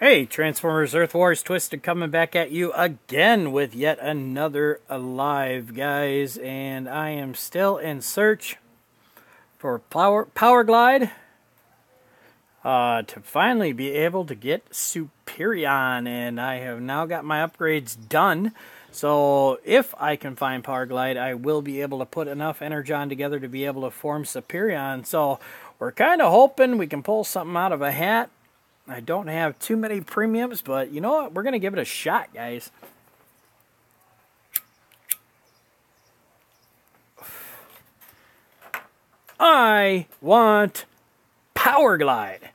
Hey, Transformers Earth Wars Twisted coming back at you again with yet another Alive, guys. And I am still in search for Power, power Glide uh, to finally be able to get Superion. And I have now got my upgrades done. So if I can find Powerglide, I will be able to put enough Energon together to be able to form Superion. So we're kind of hoping we can pull something out of a hat I don't have too many premiums, but you know what? We're going to give it a shot, guys. I want Powerglide.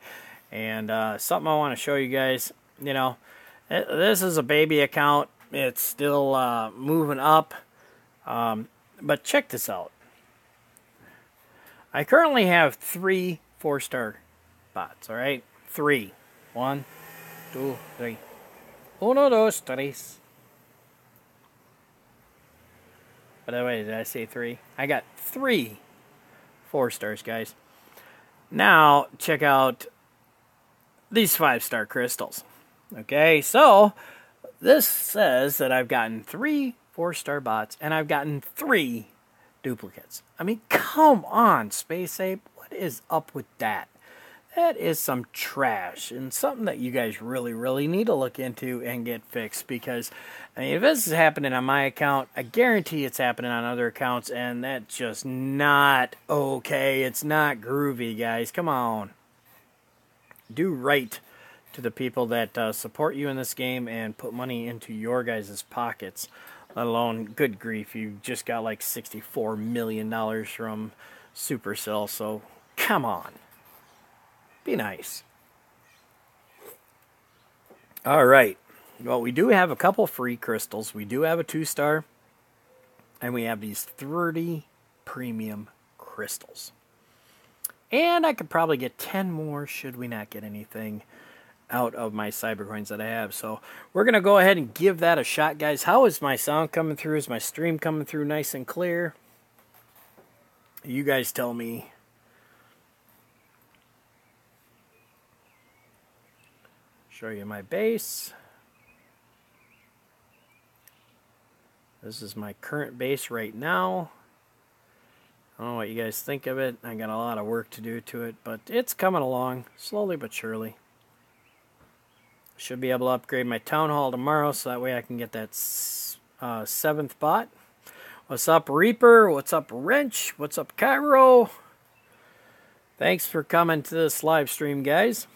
And uh, something I want to show you guys, you know, this is a baby account. It's still uh, moving up. Um, but check this out. I currently have three four-star bots, all right? Three. One, two, three. Uno, dos, tres. By the way, did I say three? I got three four stars, guys. Now, check out these five star crystals. Okay, so this says that I've gotten three four star bots and I've gotten three duplicates. I mean, come on, Space Ape. What is up with that? That is some trash and something that you guys really, really need to look into and get fixed because I mean, if this is happening on my account, I guarantee it's happening on other accounts, and that's just not okay. It's not groovy, guys. Come on. Do right to the people that uh, support you in this game and put money into your guys' pockets. Let alone, good grief, you just got like $64 million from Supercell, so come on. Be nice. All right. Well, we do have a couple free crystals. We do have a two star. And we have these 30 premium crystals. And I could probably get 10 more should we not get anything out of my cyber coins that I have. So we're going to go ahead and give that a shot, guys. How is my sound coming through? Is my stream coming through nice and clear? You guys tell me show you my base. This is my current base right now. I don't know what you guys think of it. I got a lot of work to do to it, but it's coming along slowly but surely. Should be able to upgrade my town hall tomorrow so that way I can get that uh, seventh bot. What's up, Reaper? What's up, Wrench? What's up, Cairo? Thanks for coming to this live stream, guys.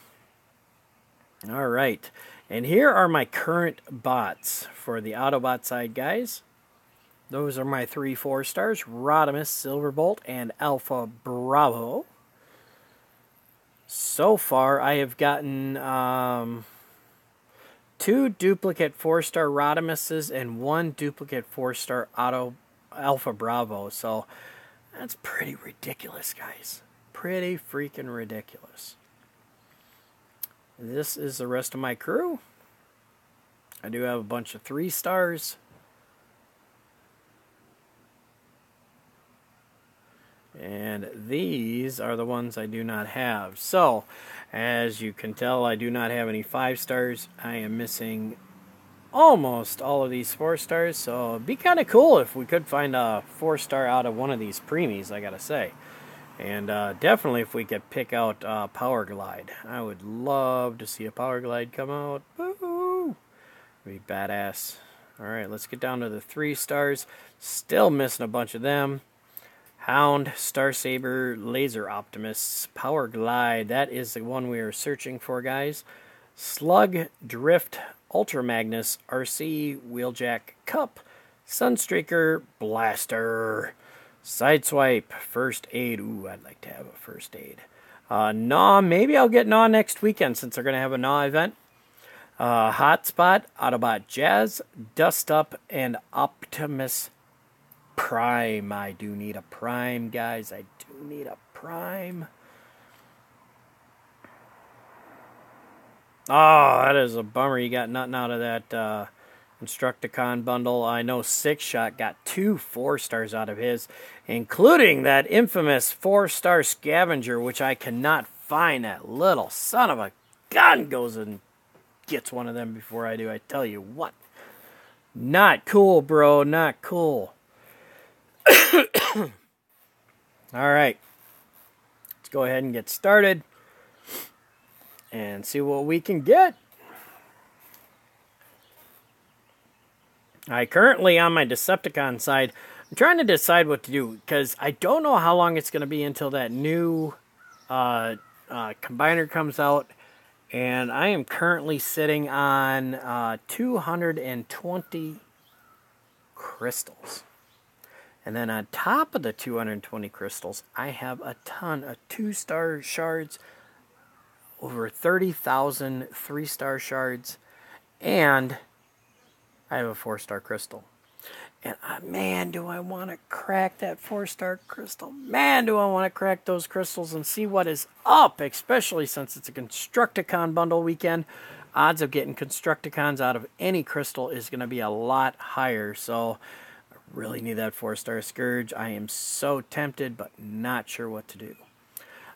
All right. And here are my current bots for the Autobot side, guys. Those are my three four stars, Rodimus, Silverbolt, and Alpha Bravo. So far, I have gotten um, two duplicate four-star Rodimuses and one duplicate four-star Auto Alpha Bravo. So that's pretty ridiculous, guys. Pretty freaking ridiculous. This is the rest of my crew. I do have a bunch of three stars. And these are the ones I do not have. So, as you can tell, I do not have any five stars. I am missing almost all of these four stars. So, it'd be kind of cool if we could find a four star out of one of these preemies, I gotta say. And uh, definitely if we could pick out uh, Powerglide. I would love to see a Powerglide come out. Woo! Be badass. Alright, let's get down to the three stars. Still missing a bunch of them. Hound, Star Saber, Laser Optimus, Powerglide. That is the one we are searching for, guys. Slug, Drift, Ultra Magnus, RC, Wheeljack, Kup, Sunstreaker, Blaster. Sideswipe, first aid. Ooh, I'd like to have a first aid. Uh, Gnaw, maybe I'll get Gnaw next weekend since they're going to have a Gnaw event. Uh, Hotspot, Autobot Jazz, Dust Up, and Optimus Prime. I do need a Prime, guys. I do need a Prime. Oh, that is a bummer. You got nothing out of that uh, Constructicon bundle. I know Six Shot got two four stars out of his, including that infamous four star scavenger, which I cannot find. That little son of a gun goes and gets one of them before I do. I tell you what. Not cool, bro. Not cool. All right. Let's go ahead and get started and see what we can get. I currently on my Decepticon side, I'm trying to decide what to do because I don't know how long it's going to be until that new uh, uh, combiner comes out, and I am currently sitting on uh, 220 crystals. And then on top of the 220 crystals, I have a ton of two-star shards, over 30,000 three-star shards, and I have a four-star crystal. And uh, man, do I want to crack that four-star crystal. Man, do I want to crack those crystals and see what is up, especially since it's a Constructicon bundle weekend. Odds of getting Constructicons out of any crystal is going to be a lot higher. So I Really need that four star Scourge. I am so tempted, but not sure what to do.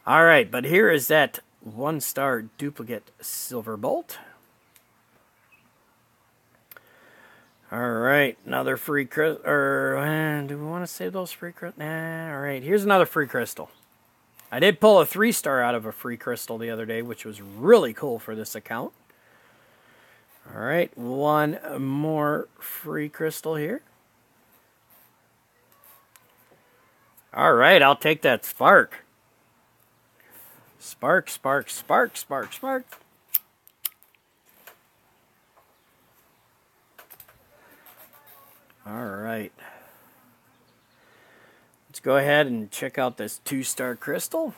All right, but here is that one star duplicate Silverbolt. All right, another free crystal. Or uh, do we want to save those free crystals? Nah. All right, here's another free crystal. I did pull a three star out of a free crystal the other day, which was really cool for this account. All right, one more free crystal here. All right, I'll take that spark. Spark, spark, spark, spark, spark. All right. Let's go ahead and check out this two-star crystal.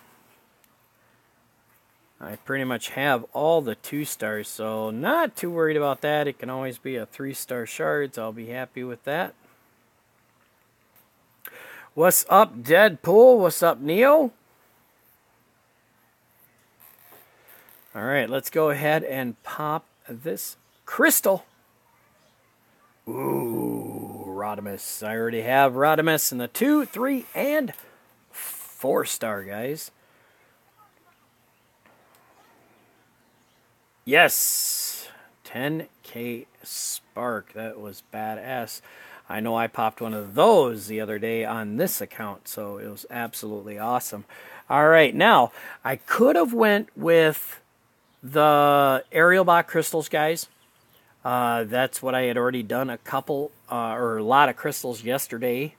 I pretty much have all the two stars, so not too worried about that. It can always be a three-star shards. I'll be happy with that. What's up, Deadpool? What's up, Neo? All right, let's go ahead and pop this crystal. Ooh, Rodimus. I already have Rodimus in the 2, 3, and 4 star, guys. Yes! 10k spark. That was badass. I know I popped one of those the other day on this account, so it was absolutely awesome. All right, now I could have went with the aerial bot crystals, guys. Uh, that's what I had already done a couple uh, or a lot of crystals yesterday.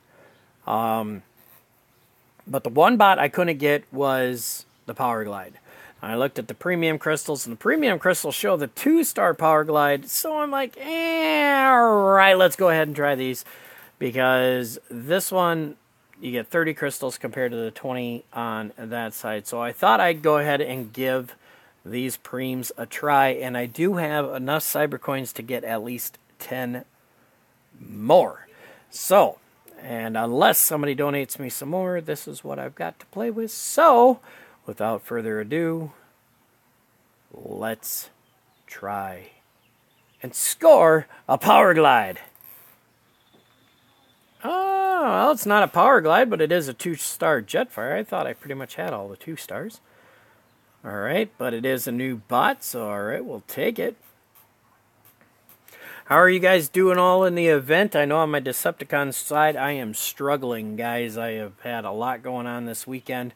Um, but the one bot I couldn't get was the Powerglide. I looked at the premium crystals, and the premium crystals show the two star Powerglide. So I'm like, eh, all right, let's go ahead and try these because this one you get 30 crystals compared to the 20 on that side. So I thought I'd go ahead and give these preems a try, and I do have enough cyber coins to get at least 10 more. So, and unless somebody donates me some more, this is what I've got to play with. So, without further ado, let's try and score a Powerglide. Oh, well, it's not a Powerglide, but it is a two star Jetfire. I thought I pretty much had all the two stars. Alright, but it is a new bot, so alright, we'll take it. How are you guys doing all in the event? I know on my Decepticon side I am struggling, guys. I have had a lot going on this weekend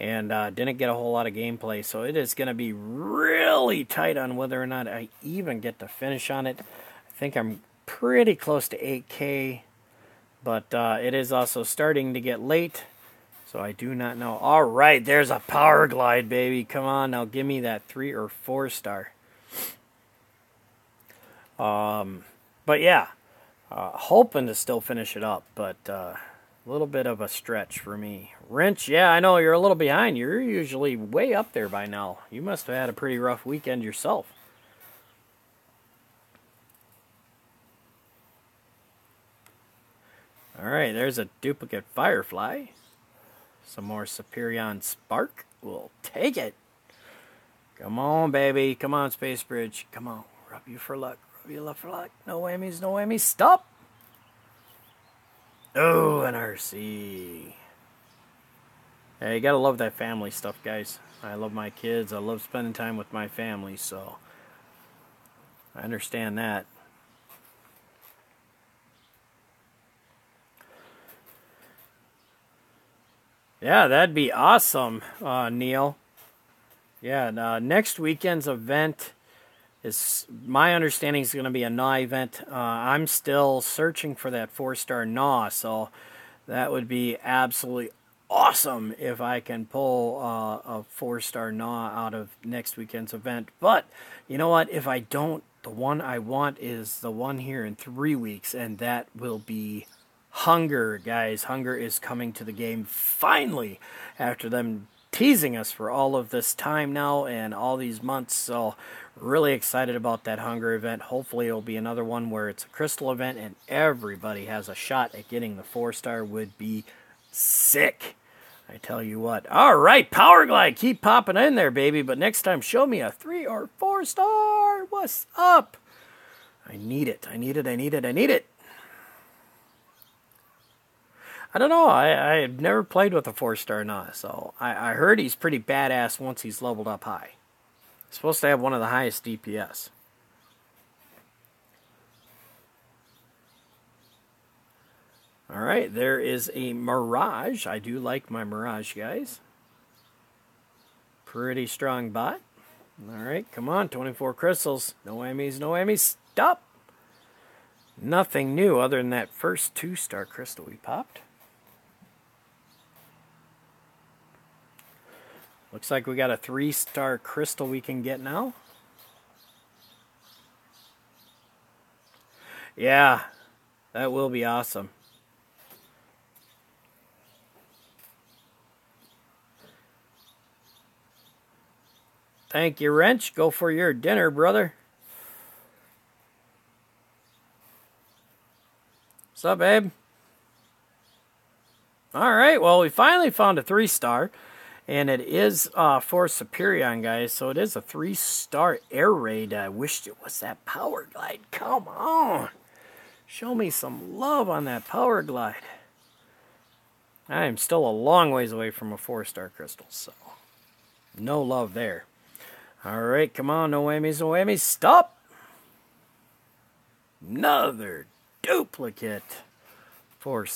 and uh, didn't get a whole lot of gameplay. So it is going to be really tight on whether or not I even get to finish on it. I think I'm pretty close to 8K, but uh, it is also starting to get late. So I do not know. All right, there's a Powerglide, baby. Come on, now give me that three or four star. Um, but yeah, uh, hoping to still finish it up, but uh, a little bit of a stretch for me. Wrench, yeah, I know you're a little behind. You're usually way up there by now. You must have had a pretty rough weekend yourself. Alright, there's a duplicate Firefly. Some more Superion Spark. We'll take it. Come on, baby. Come on, Space Bridge. Come on. Rub you for luck. Rub you for luck. No whammies, no whammies. Stop! Oh, an RC. Yeah, you gotta love that family stuff, guys. I love my kids. I love spending time with my family, so I understand that. Yeah, that'd be awesome, uh, Neil. Yeah, uh, next weekend's event is my understanding is going to be a gnaw event. Uh, I'm still searching for that four star gnaw, so that would be absolutely awesome if I can pull uh, a four star gnaw out of next weekend's event. But you know what? If I don't, the one I want is the one here in three weeks, and that will be Hun-Gurrr, guys. Hun-Gurrr is coming to the game finally after them teasing us for all of this time now and all these months. So, really excited about that Hun-Gurrr event. Hopefully, it'll be another one where it's a crystal event and everybody has a shot at getting the four star. Would be sick. I tell you what. All right, Powerglide, keep popping in there, baby. But next time, show me a three or four star. What's up? I need it. I need it. I need it. I need it. I don't know. I I've never played with a four star gnaw, so I, I heard he's pretty badass once he's leveled up high. He's supposed to have one of the highest DPS. All right, there is a Mirage. I do like my Mirage, guys. Pretty strong bot. All right, come on, 24 crystals. No whammies, no whammies. Stop. Nothing new other than that first two-star crystal we popped. Looks like we got a three-star crystal we can get now. Yeah, that will be awesome. Thank you, Wrench. Go for your dinner, brother. What's up, babe? All right, well, we finally found a three star, and it is uh, for Superion, guys. So it is a three star air raid. I wished it was that Powerglide. Come on, show me some love on that Powerglide. I am still a long ways away from a four star crystal, so no love there. All right, come on, no whammies, no whammies. Stop. Another duplicate for.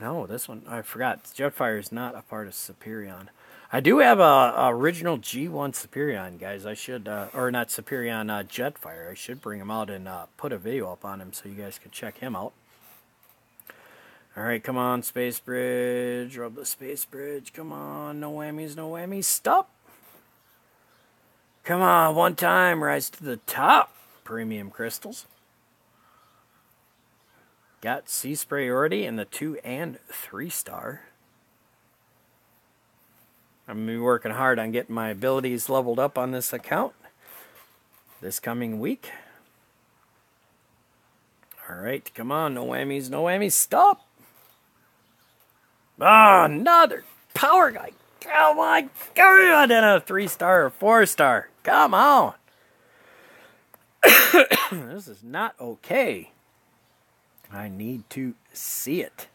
No, this one I forgot. Jetfire is not a part of Superion. I do have a, a original G1 Superion, guys. I should, uh, or not Superion, uh, Jetfire. I should bring him out and uh, put a video up on him so you guys can check him out. All right, come on, Space Bridge. Rub the Space Bridge. Come on, no whammies, no whammies. Stop. Come on, one time, rise to the top. Premium crystals. Got Sea Superiority in the 2 and 3 star. I'm going to be working hard on getting my abilities leveled up on this account this coming week. Alright, come on, no whammies, no whammies, stop! Ah, another power guy. Oh my god, and a 3 star or 4 star. Come on. this is not okay. I need to see it.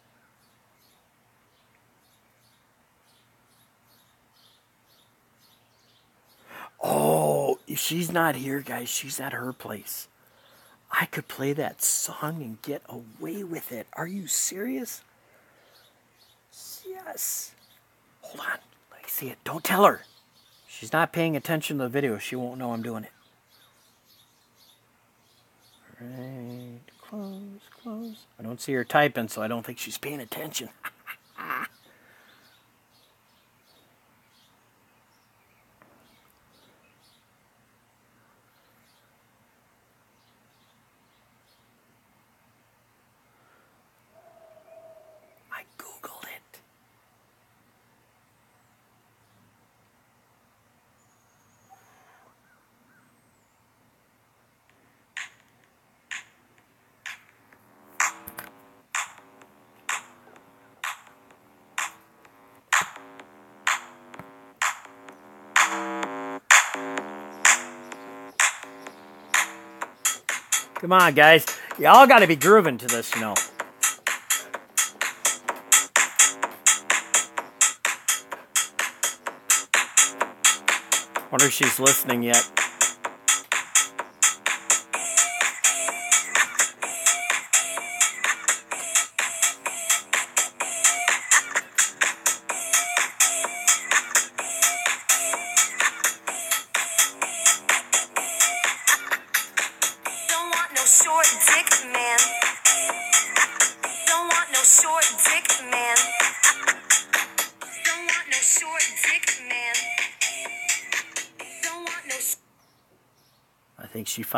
Oh, if she's not here, guys, she's at her place. I could play that song and get away with it. Are you serious? Yes. Hold on. Let me see it. Don't tell her. She's not paying attention to the video. She won't know I'm doing it. Alright, close, close. I don't see her typing, so I don't think she's paying attention. Come on, guys. Y'all got to be grooving to this, you know. Wonder if she's listening yet.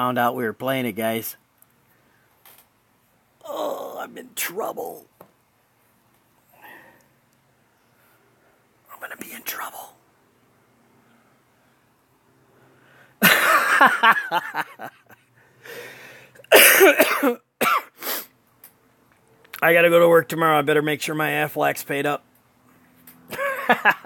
Found out we were playing it, guys. Oh, I'm in trouble. I'm gonna be in trouble. I gotta go to work tomorrow. I better make sure my Aflac's paid up.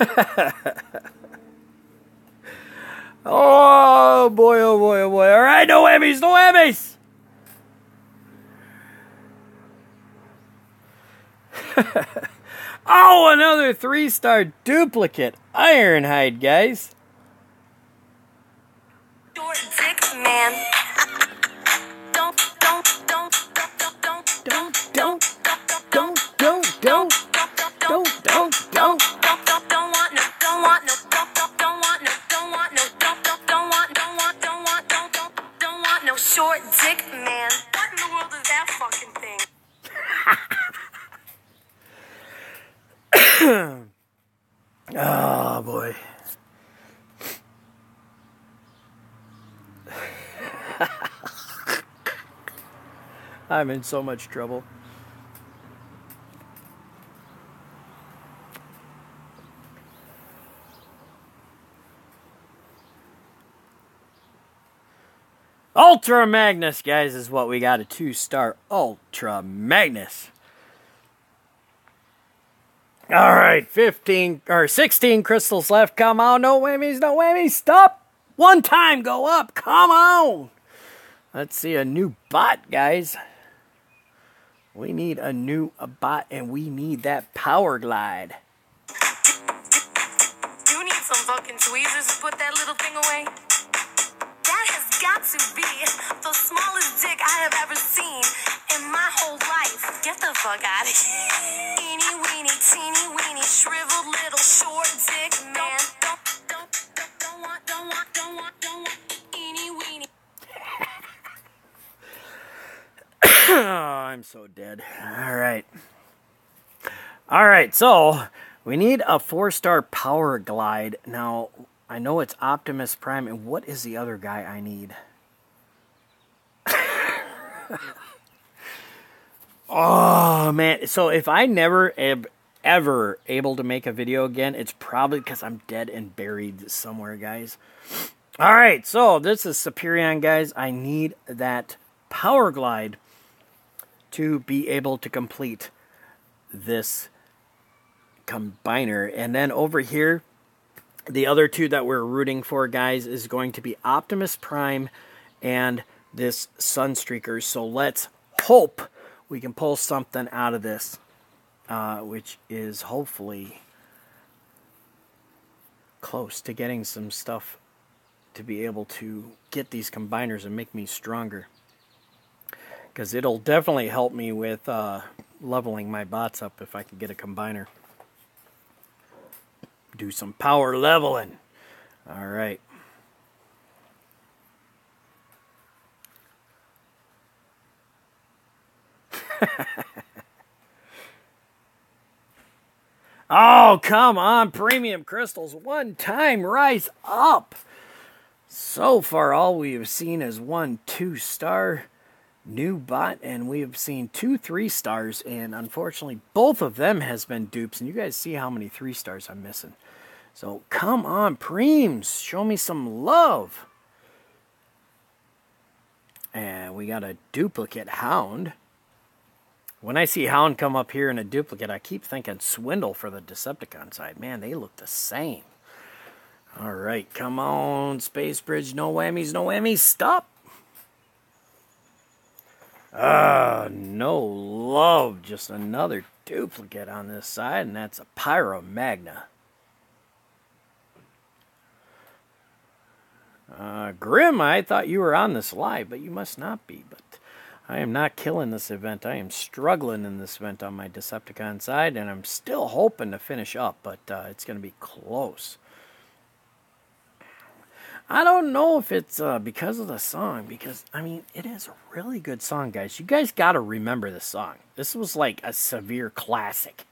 oh boy, oh boy, oh boy. All right, no whammies, no whammies. oh, another three star duplicate Ironhide, guys. Oh boy. I'm in so much trouble. Ultra Magnus, guys, is what we got. A two star Ultra Magnus. All right, 15 or 16 crystals left. Come on, no whammies, no whammies. Stop. One time, go up. Come on. Let's see a new bot, guys. We need a new a bot, and we need that Powerglide. You need some fucking tweezers to put that little thing away. Got to be the smallest dick I have ever seen in my whole life. Get the fuck out of here. Eeny weeny, teeny weeny, shriveled little short dick man. Don't, don't, don't, don't want, don't want, don't want, don't want. Eeny weeny. oh, I'm so dead. All right. All right, so we need a four star Powerglide. Now, I know it's Optimus Prime, and what is the other guy I need? oh, man. So if I never am ever able to make a video again, it's probably because I'm dead and buried somewhere, guys. All right, so this is Superion, guys. I need that Powerglide to be able to complete this combiner. And then over here, the other two that we're rooting for, guys, is going to be Optimus Prime and this Sunstreaker. So let's hope we can pull something out of this, uh, which is hopefully close to getting some stuff to be able to get these combiners and make me stronger because it'll definitely help me with uh, leveling my bots up if I could get a combiner. Do some power leveling. All right. oh, come on, premium crystals. One time rise up. So far, all we have seen is one two star new bot, and we have seen two three stars, and unfortunately, both of them has been dupes. And you guys see how many three stars I'm missing. So come on, Preems, show me some love. And we got a duplicate Hound. When I see Hound come up here in a duplicate, I keep thinking Swindle for the Decepticon side. Man, they look the same. All right, come on, Space Bridge. No whammies, no whammies. Stop. Ah, no love. Just another duplicate on this side, and that's a Pyra Magna. Uh, Grim, I thought you were on this live, but you must not be. But I am not killing this event. I am struggling in this event on my Decepticon side, and I'm still hoping to finish up, but uh, it's going to be close. I don't know if it's uh, because of the song, because, I mean, it is a really good song, guys. You guys got to remember this song. This was like a severe classic.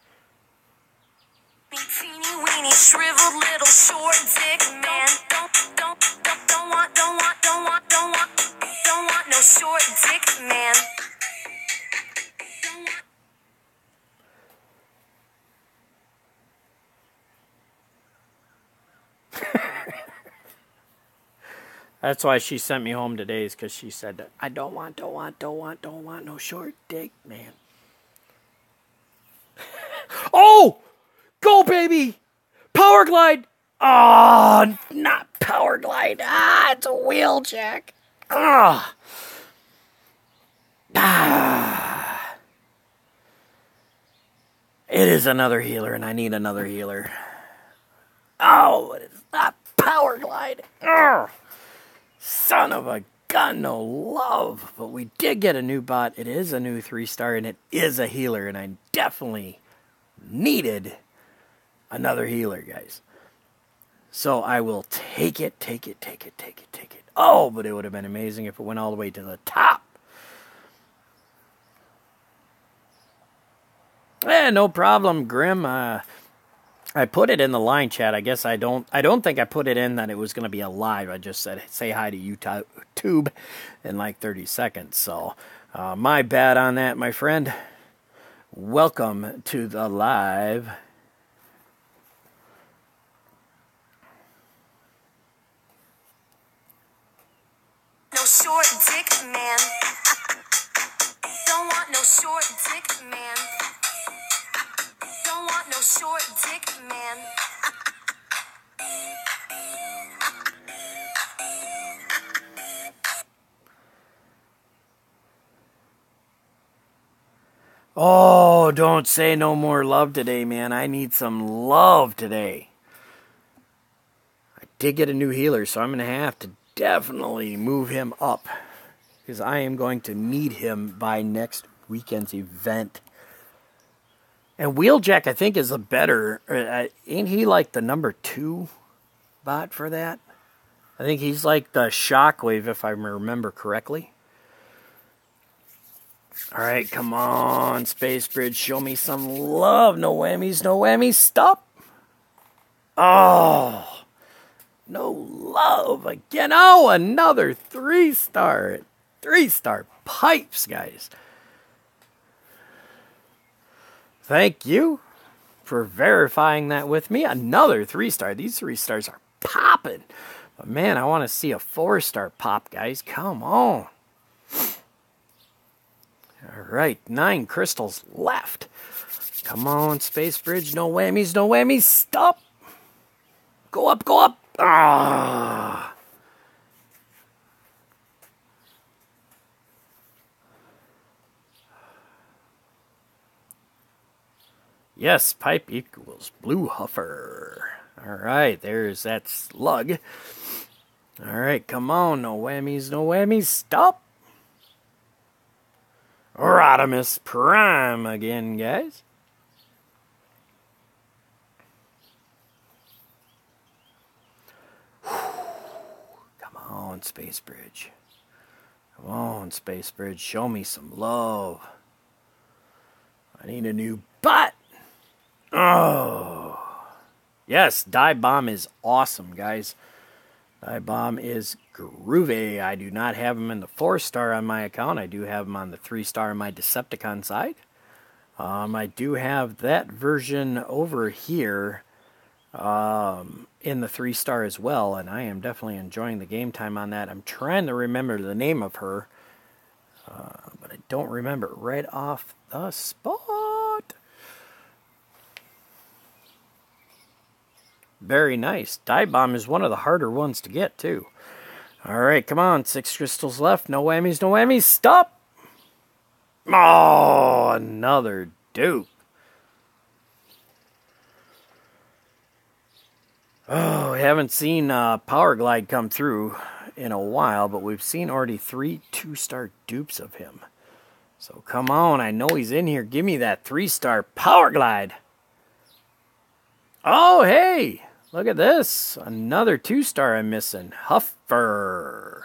That's why she sent me home today, is because she said, that, I don't want, don't want, don't want, don't want no short dick, man. oh! Go, baby! Powerglide! Oh, not Powerglide. Ah, it's a wheeljack. Ah. Ah. It is another healer, and I need another healer. Oh, it is not Powerglide. Ugh. Son of a gun, no love. But we did get a new bot. It is a new three star, and it is a healer, and I definitely needed another healer, guys. So I will take it, take it, take it, take it, take it. Oh, but it would have been amazing if it went all the way to the top. Eh, no problem, Grim. Uh, I put it in the line chat. I guess I don't. I don't think I put it in that it was going to be a live. I just said say hi to YouTube in like 30 seconds. So uh, my bad on that, my friend. Welcome to the live. No short dick man. Don't want no short dick man. Don't want no short dick man. Oh, don't say no more love today, man. I need some love today. I did get a new healer, so I'm going to have to definitely move him up because I am going to need him by next weekend's event. And Wheeljack, I think, is a better. Uh, ain't he like the number two bot for that? I think he's like the Shockwave, if I remember correctly. All right, come on, Space Bridge, show me some love. No whammies, no whammies. Stop. Oh, no love again. Oh, another three star, three star pipes, guys. Thank you for verifying that with me. Another three star. These three stars are popping. But man, I want to see a four star pop, guys. Come on. All right, nine crystals left. Come on, Space Bridge. No whammies, no whammies. Stop. Go up, go up. Ah. Yes, pipe equals blue huffer. All right, there's that slug. All right, come on. No whammies, no whammies. Stop. Rodimus Prime again, guys. Come on, Space Bridge. Come on, Space Bridge. Show me some love. I need a new butt. Oh. Yes, Divebomb is awesome, guys. Divebomb is groovy. I do not have him in the four star on my account. I do have him on the three star on my Decepticon side. Um, I do have that version over here um, in the three star as well, and I am definitely enjoying the game time on that. I'm trying to remember the name of her, uh, but I don't remember right off the spot. Very nice. Divebomb is one of the harder ones to get, too. All right, come on. Six crystals left. No whammies, no whammies. Stop. Oh, another dupe. Oh, we haven't seen uh, Powerglide come through in a while, but we've seen already three two star dupes of him. So come on, I know he's in here. Give me that three-star Powerglide. Oh, hey, look at this. Another two-star I'm missing. Huffer.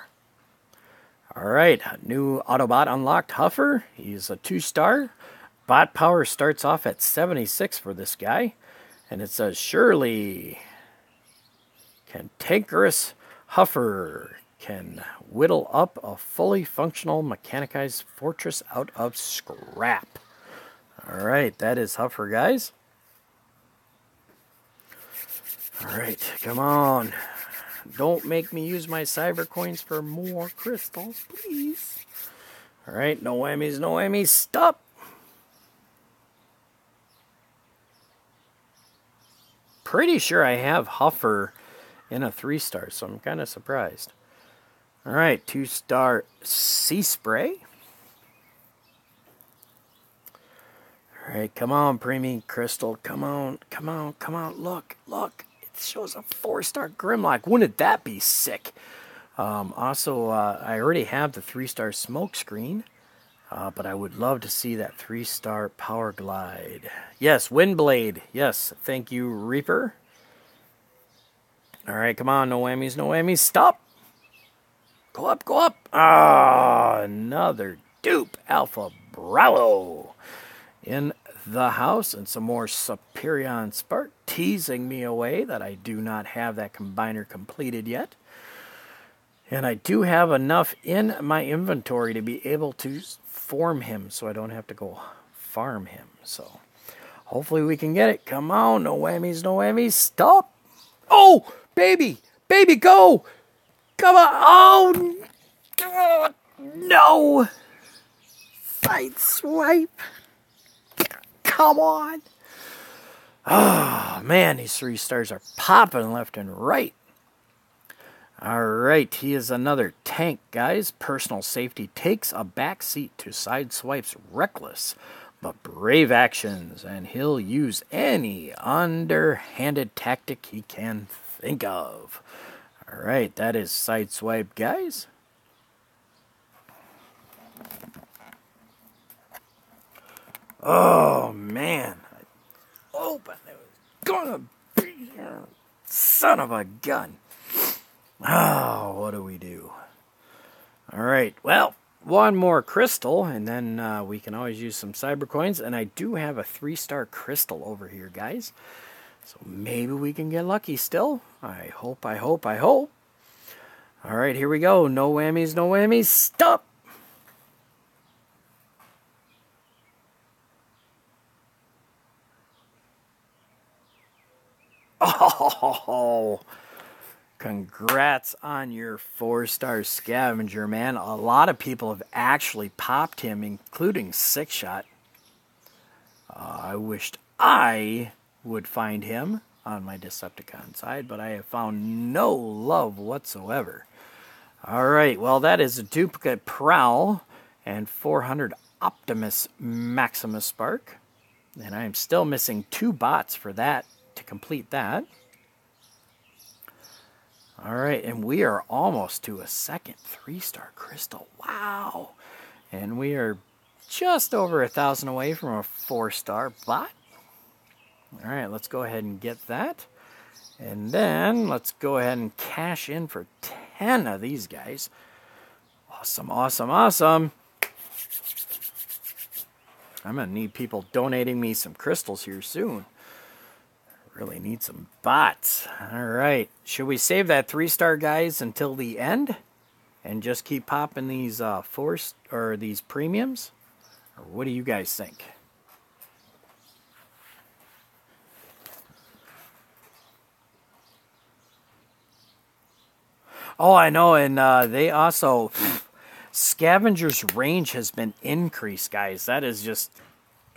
All right, new Autobot unlocked Huffer. He's a two-star. Bot power starts off at 76 for this guy. And it says, Surely, cantankerous Huffer can whittle up a fully functional mechanized fortress out of scrap. All right, that is Huffer, guys. All right, come on. Don't make me use my cyber coins for more crystals, please. All right, no whammies, no whammies. Stop. Pretty sure I have Huffer in a three star, so I'm kind of surprised. All right, two star Seaspray. All right, come on, Premium Crystal. Come on, come on, come on. Look, look. Shows a four star Grimlock. Wouldn't that be sick? Um, also, uh, I already have the three star Smokescreen. Uh, but I would love to see that three star Powerglide. Yes, Windblade. Yes, thank you, Reaper. All right, come on, no whammies, no whammies. Stop. Go up, go up. Ah, another dupe Alpha Bravo in the house and some more Superion Spark teasing me away that I do not have that combiner completed yet. And I do have enough in my inventory to be able to form him so I don't have to go farm him. So hopefully we can get it. Come on, no whammies, no whammies. Stop. Oh, baby, baby, go. Come on. Oh, no. Sideswipe. Come on. Oh, man, these three stars are popping left and right. All right, he is another tank, guys. Personal safety takes a back seat to sideswipe's reckless but brave actions, and he'll use any underhanded tactic he can think of. All right, that is sideswipe, guys. Oh man, I opened it was gonna be here. Son of a gun. Oh, what do we do? All right, well, one more crystal, and then uh, we can always use some cyber coins. And I do have a three star crystal over here, guys. So maybe we can get lucky still. I hope, I hope, I hope. All right, here we go. No whammies, no whammies. Stop. Oh, Congrats on your four star scavenger, man. A lot of people have actually popped him, including Six Shot. Uh, I wished I would find him on my Decepticon side, but I have found no love whatsoever. All right, well, that is a duplicate Prowl and 400 Optimus Maximus Spark. And I am still missing two bots for that to complete that. All right, and we are almost to a second three star crystal. Wow. And we are just over a thousand away from a four star bot. All right, let's go ahead and get that. And then let's go ahead and cash in for 10 of these guys. Awesome, awesome, awesome. I'm going to need people donating me some crystals here soon. Really need some bots. All right. Should we save that three star guys until the end and just keep popping these uh, four or these premiums? Or what do you guys think? Oh, I know, and uh, they also Scavenger's range has been increased, guys. That is just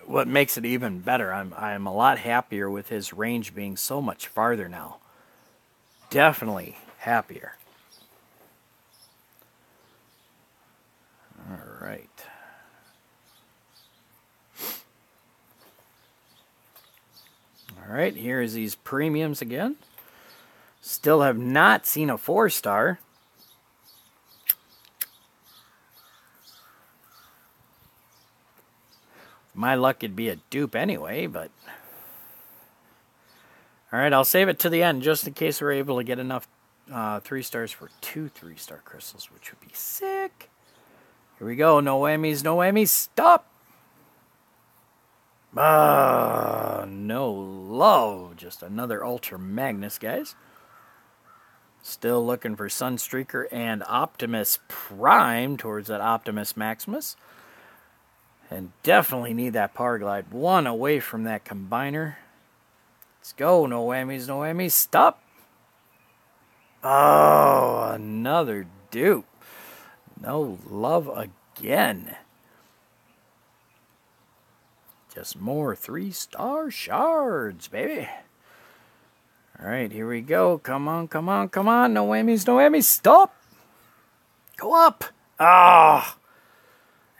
what makes it even better. I'm I'm a lot happier with his range being so much farther now. Definitely happier. All right. All right, here's these premiums again. Still have not seen a four star. My luck it'd be a dupe anyway, but. Alright, I'll save it to the end just in case we're able to get enough uh, three stars for two three star crystals, which would be sick. Here we go. No whammies, no whammies. Stop! Ah, no love. Just another Ultra Magnus, guys. Still looking for Sunstreaker and Optimus Prime towards that Optimus Maximus. And definitely need that Powerglide. One away from that Combiner. Let's go. No whammies, no whammies. Stop. Oh, another dupe. No love again. Just more three star shards, baby. All right, here we go. Come on, come on, come on. No whammies, no whammies. Stop. Go up. Ah. Oh.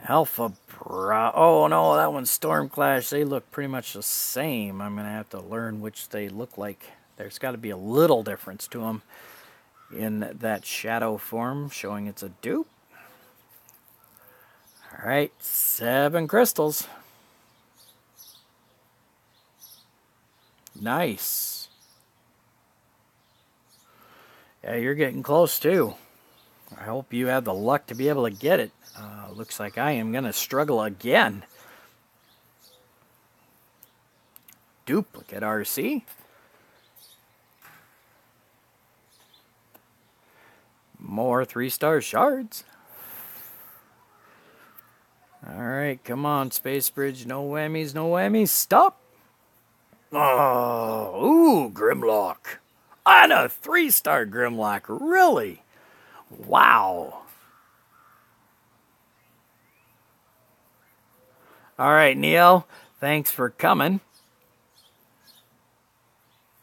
Alpha Bra. Oh, no, that one's Storm Clash. They look pretty much the same. I'm to have to learn which they look like. There's got to be a little difference to them in that shadow form, showing it's a dupe. All right, seven crystals. Nice. Yeah, you're getting close too. I hope you have the luck to be able to get it. Uh, looks like I am going to struggle again. Duplicate Arcee. More three star shards. Alright, come on, Space Bridge. No whammies, no whammies. Stop! Oh, ooh, Grimlock. And a three star Grimlock. Really? Wow. All right, Neil, thanks for coming.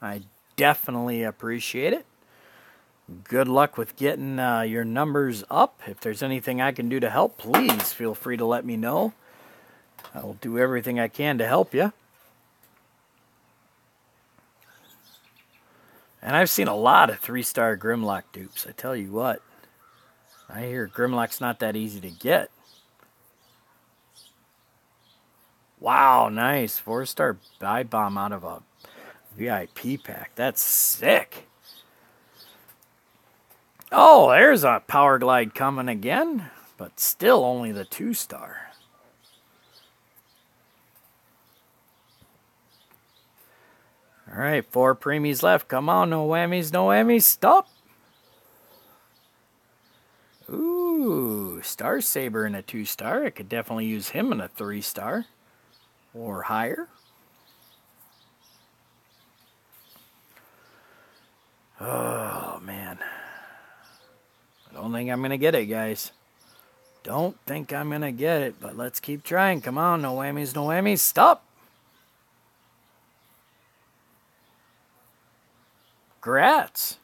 I definitely appreciate it. Good luck with getting uh, your numbers up. If there's anything I can do to help, please feel free to let me know. I will do everything I can to help you. And I've seen a lot of three star Grimlock dupes. I tell you what, I hear Grimlock's not that easy to get. Wow, nice. Four star Divebomb out of a VIP pack. That's sick. Oh, there's a Powerglide coming again, but still only the two star. All right, four preemies left. Come on, no whammies, no whammies. Stop. Ooh, Star Saber in a two star. I could definitely use him in a three star or higher. Oh, man. I don't think I'm going to get it, guys. Don't think I'm going to get it, but let's keep trying. Come on, no whammies, no whammies. Stop. Grats.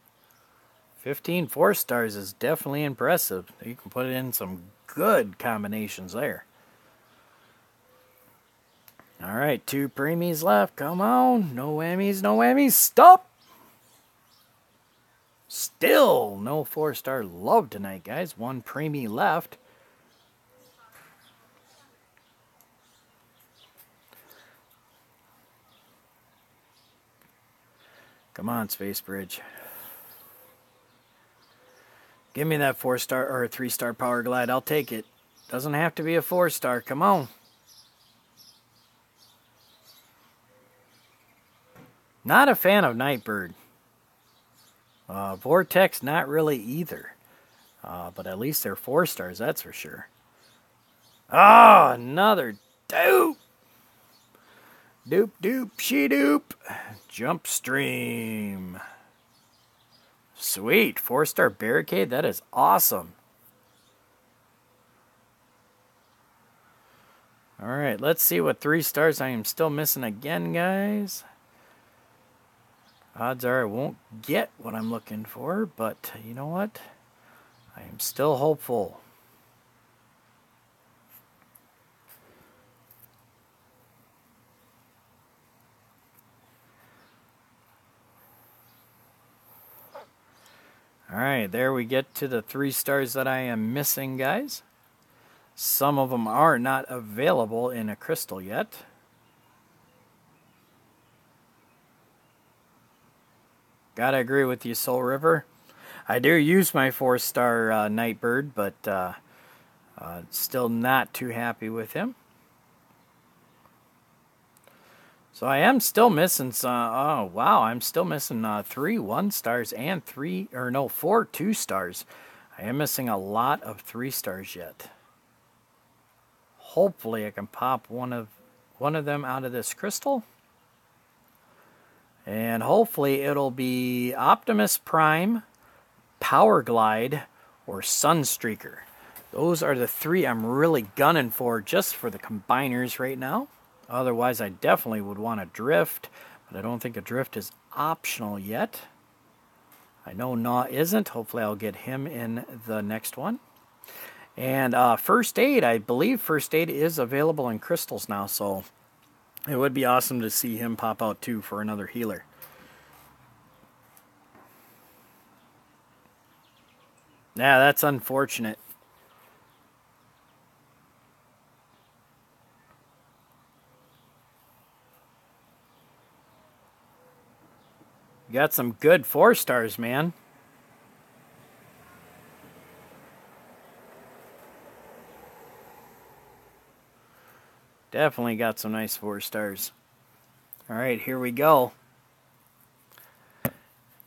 15 four stars is definitely impressive. You can put in some good combinations there. All right, two preemies left. Come on. No whammies, no whammies. Stop. Still no four star love tonight, guys. One preemie left. Come on, Space Bridge. Give me that four star or three star Powerglide. I'll take it. Doesn't have to be a four star. Come on. Not a fan of Nightbird. Uh, Vortex, not really either. Uh, but at least they're four stars, that's for sure. Oh, another dupe. Doop, doop, she doop. Jump stream. Sweet. Four star barricade. That is awesome. All right, let's see what three stars I am still missing again, guys. Odds are I won't get what I'm looking for, but you know what? I am still hopeful. All right, there we get to the three stars that I am missing, guys. Some of them are not available in a crystal yet. Gotta agree with you, Soul River. I do use my four star uh, Nightbird, but uh, uh, still not too happy with him. So I am still missing some. Oh wow, I'm still missing uh, three one stars and three or no four two stars. I am missing a lot of three stars yet. Hopefully, I can pop one of one of them out of this crystal. And hopefully it'll be Optimus Prime, Powerglide, or Sunstreaker. Those are the three I'm really gunning for just for the combiners right now. Otherwise, I definitely would want a drift, but I don't think a drift is optional yet. I know Gnaw isn't. Hopefully, I'll get him in the next one. And uh, first aid, I believe first aid is available in crystals now, so it would be awesome to see him pop out too for another healer. Yeah, that's unfortunate. You got some good four stars, man. Definitely got some nice four stars. All right, here we go.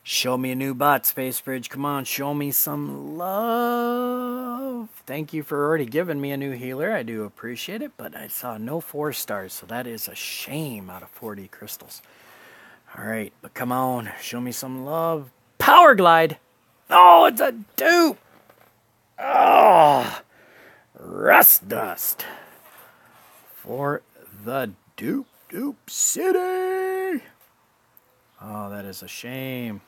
Show me a new bot, Space Bridge. Come on, show me some love. Thank you for already giving me a new healer. I do appreciate it, but I saw no four stars, so that is a shame out of 40 crystals. All right, but come on, show me some love. Powerglide. Oh, it's a dupe. Oh, Rust Dust for the Dupe Dupe City. Oh, that is a shame.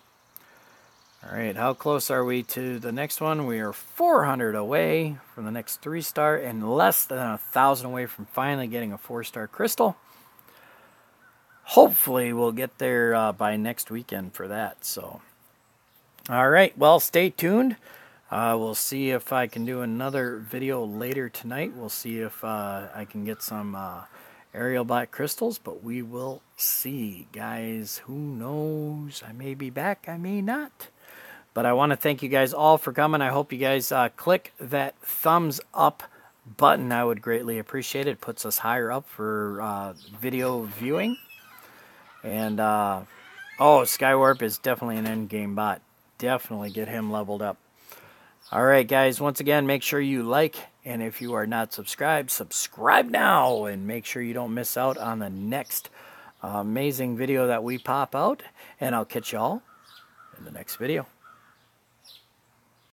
All right, how close are we to the next one? We are 400 away from the next three star and less than a thousand away from finally getting a four star crystal. Hopefully, we'll get there uh, by next weekend for that. So, all right, well, stay tuned. Uh, we'll see if I can do another video later tonight. We'll see if uh, I can get some uh, aerial black crystals, but we will see. Guys, who knows? I may be back, I may not. But I want to thank you guys all for coming. I hope you guys uh, click that thumbs up button. I would greatly appreciate it. It puts us higher up for uh, video viewing. And, uh, oh, Skywarp is definitely an end game bot. Definitely get him leveled up. All right, guys, once again, make sure you like, and if you are not subscribed, subscribe now, and make sure you don't miss out on the next amazing video that we pop out, and I'll catch y'all in the next video.